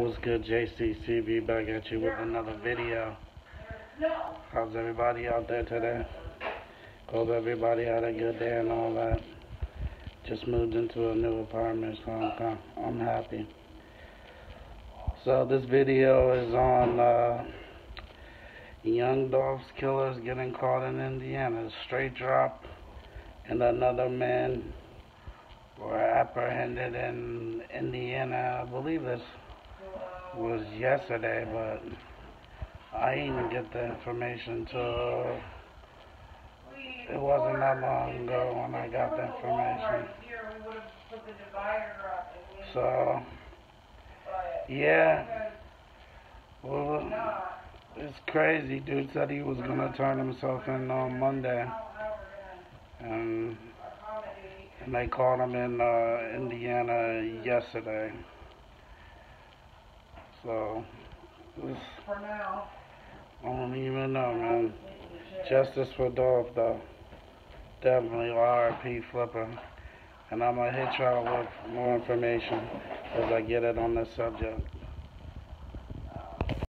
What's good, JCCB? Back at you with another video. How's everybody out there today? Hope everybody had a good day and all that. Just moved into a new apartment, so I'm, I'm happy. So this video is on uh, Young Dolph's killers getting caught in Indiana. StraightDrop and another man were apprehended in Indiana. I believe this was yesterday, but I didn't get the information till it wasn't that long ago when I got the information. So, yeah, well, it's crazy. Dude said he was gonna turn himself in on Monday, and and they caught him in uh, Indiana yesterday. So, For now. I don't even know, man. Justice for Dolph, though. Definitely RP Flipper. And I'm going to hit y'all with more information as I get it on this subject.